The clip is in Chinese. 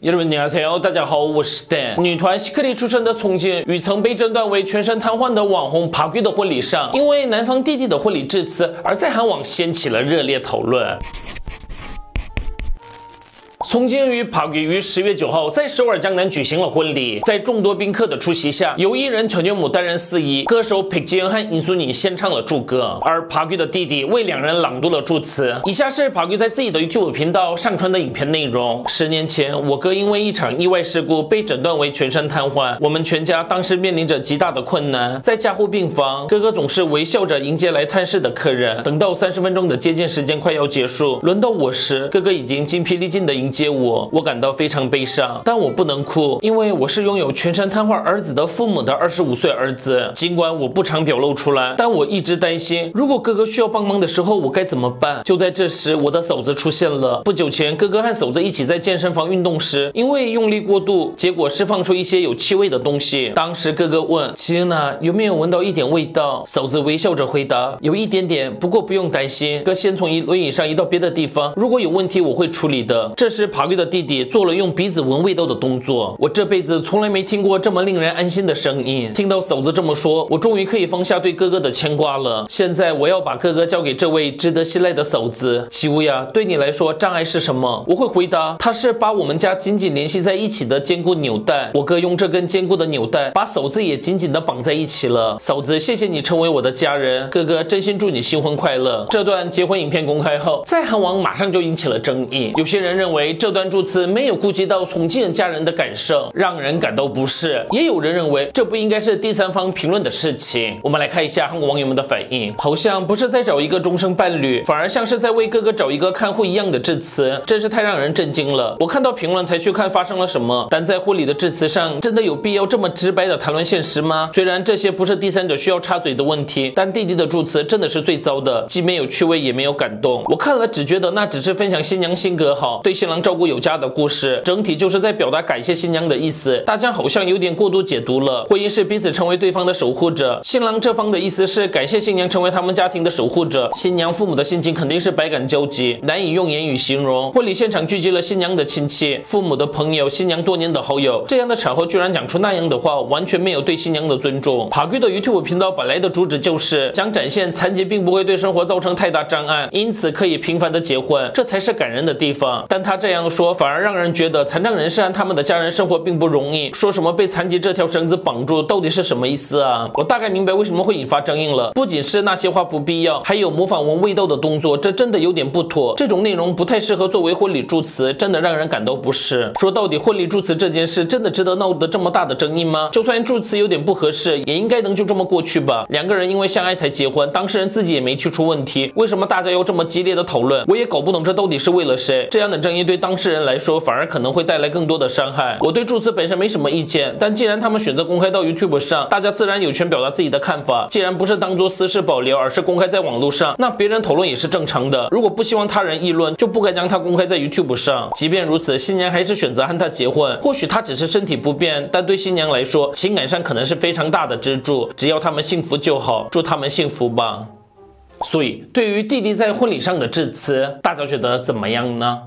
友们，你好，大家好，我是 Dan。女团希克利出身的宋茜与曾被诊断为全身瘫痪的网红 Park 的婚礼上，因为男方弟弟的婚礼致辞，而在韩网掀起了热烈讨论。宋茜与 Park 于十月九号在首尔江南举行了婚礼，在众多宾客的出席下，由艺人全元姆担任司仪，歌手朴智恩和尹素妮献唱了祝歌，而 Park 的弟弟为两人朗读了祝词。以下是 Park 在自己的 YouTube 频道上传的影片内容。十年前，我哥因为一场意外事故被诊断为全身瘫痪，我们全家当时面临着极大的困难，在加护病房，哥哥总是微笑着迎接来探视的客人。等到三十分钟的接见时间快要结束，轮到我时，哥哥已经精疲力尽的迎接。接我，我感到非常悲伤，但我不能哭，因为我是拥有全身瘫痪儿子的父母的二十五岁儿子。尽管我不常表露出来，但我一直担心，如果哥哥需要帮忙的时候，我该怎么办？就在这时，我的嫂子出现了。不久前，哥哥和嫂子一起在健身房运动时，因为用力过度，结果释放出一些有气味的东西。当时哥哥问齐恩娜有没有闻到一点味道，嫂子微笑着回答有一点点，不过不用担心。哥先从一轮椅上移到别的地方，如果有问题我会处理的。这时。爬玉的弟弟做了用鼻子闻味道的动作，我这辈子从来没听过这么令人安心的声音。听到嫂子这么说，我终于可以放下对哥哥的牵挂了。现在我要把哥哥交给这位值得信赖的嫂子。齐乌呀，对你来说障碍是什么？我会回答，他是把我们家紧紧联系在一起的坚固纽带。我哥用这根坚固的纽带把嫂子也紧紧的绑在一起了。嫂子，谢谢你成为我的家人。哥哥，真心祝你新婚快乐。这段结婚影片公开后，在韩网马上就引起了争议。有些人认为。这段祝词没有顾及到重庆家人的感受，让人感到不适。也有人认为这不应该是第三方评论的事情。我们来看一下韩国网友们的反应，好像不是在找一个终生伴侣，反而像是在为哥哥找一个看护一样的致辞，真是太让人震惊了。我看到评论才去看发生了什么，但在婚礼的致辞上，真的有必要这么直白的谈论现实吗？虽然这些不是第三者需要插嘴的问题，但弟弟的祝词真的是最糟的，既没有趣味，也没有感动。我看了只觉得那只是分享新娘性格好，对新郎。照顾有加的故事，整体就是在表达感谢新娘的意思。大家好像有点过度解读了。婚姻是彼此成为对方的守护者，新郎这方的意思是感谢新娘成为他们家庭的守护者。新娘父母的心情肯定是百感交集，难以用言语形容。婚礼现场聚集了新娘的亲戚、父母的朋友、新娘多年的好友，这样的场合居然讲出那样的话，完全没有对新娘的尊重。爬龟的 YouTube 频道本来的主旨就是想展现残疾并不会对生活造成太大障碍，因此可以频繁的结婚，这才是感人的地方。但他这样。这样说反而让人觉得残障人士和他们的家人生活并不容易。说什么被残疾这条绳子绑住，到底是什么意思啊？我大概明白为什么会引发争议了。不仅是那些话不必要，还有模仿闻味道的动作，这真的有点不妥。这种内容不太适合作为婚礼祝词，真的让人感到不适。说到底，婚礼祝词这件事真的值得闹得这么大的争议吗？就算祝词有点不合适，也应该能就这么过去吧。两个人因为相爱才结婚，当事人自己也没提出问题，为什么大家要这么激烈的讨论？我也搞不懂这到底是为了谁？这样的争议对。当事人来说，反而可能会带来更多的伤害。我对祝词本身没什么意见，但既然他们选择公开到 YouTube 上，大家自然有权表达自己的看法。既然不是当做私事保留，而是公开在网络上，那别人讨论也是正常的。如果不希望他人议论，就不该将它公开在 YouTube 上。即便如此，新娘还是选择和他结婚。或许他只是身体不便，但对新娘来说，情感上可能是非常大的支柱。只要他们幸福就好，祝他们幸福吧。所以，对于弟弟在婚礼上的致辞，大家觉得怎么样呢？